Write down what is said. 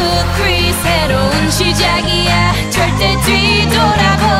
후 크리 새로운 시작이야. 절대 뒤돌아보